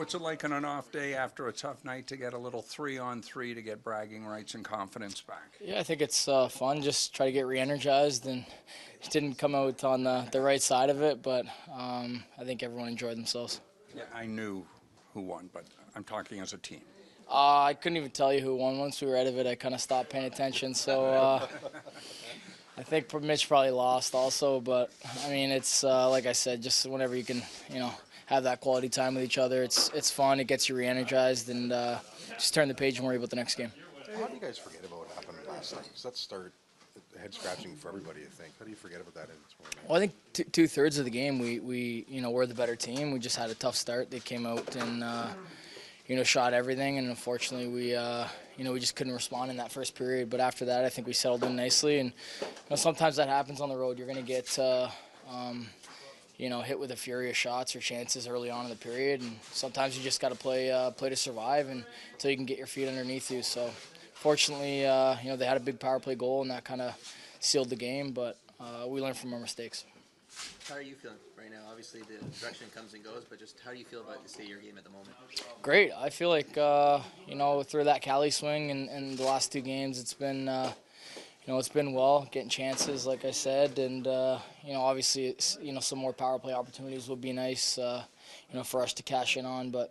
What's it like on an off day after a tough night to get a little three on three to get bragging rights and confidence back? Yeah, I think it's uh, fun. Just try to get re-energized, and it didn't come out on the, the right side of it, but um, I think everyone enjoyed themselves. Yeah, I knew who won, but I'm talking as a team. Uh, I couldn't even tell you who won. Once we were out of it, I kind of stopped paying attention. So uh, think Mitch probably lost also. But I mean, it's uh, like I said, just whenever you can, you know, have that quality time with each other, it's it's fun. It gets you re-energized, and uh, just turn the page and worry about the next game. How do you guys forget about what happened last night? Does that start head scratching for everybody? I think. How do you forget about that in this morning? Well, I think two, two thirds of the game, we, we you know we're the better team. We just had a tough start. They came out and uh, you know shot everything, and unfortunately we uh, you know we just couldn't respond in that first period. But after that, I think we settled in nicely. And you know, sometimes that happens on the road. You're going to get uh, um, you know hit with a fury of shots or chances early on in the period, and sometimes you just got to play uh, play to survive and until you can get your feet underneath you. So. Fortunately, uh, you know they had a big power play goal, and that kind of sealed the game. But uh, we learned from our mistakes. How are you feeling right now? Obviously, the direction comes and goes, but just how do you feel about the state of your game at the moment? Great. I feel like uh, you know through that Cali swing and, and the last two games, it's been uh, you know it's been well, getting chances, like I said, and uh, you know obviously you know some more power play opportunities would be nice, uh, you know for us to cash in on. But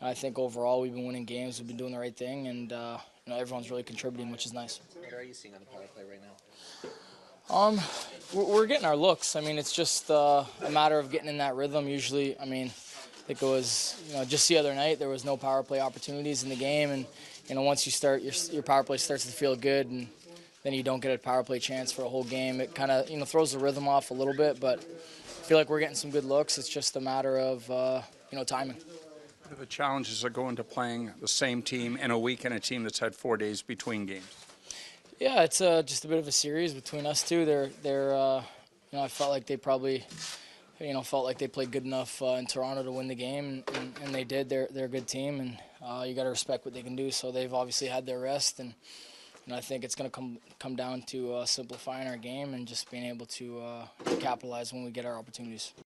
I think overall we've been winning games, we've been doing the right thing, and uh, you know everyone's really contributing, which is nice. What are you seeing on the power play right now? Um, we're, getting our looks. I mean, it's just uh, a matter of getting in that rhythm. Usually, I mean, I think it was you know just the other night there was no power play opportunities in the game, and you know once you start your your power play starts to feel good, and then you don't get a power play chance for a whole game. It kind of you know throws the rhythm off a little bit, but I feel like we're getting some good looks. It's just a matter of uh, you know timing. The challenges that go into playing the same team in a week and a team that's had four days between games? Yeah, it's uh, just a bit of a series between us two. They're they're uh, you know I felt like they probably you know felt like they played good enough uh, in Toronto to win the game, and, and they did. They're they're a good team, and uh, you got to respect what they can do. So they've obviously had their rest, and know, I think it's going to come come down to uh, simplifying our game and just being able to uh, capitalize when we get our opportunities.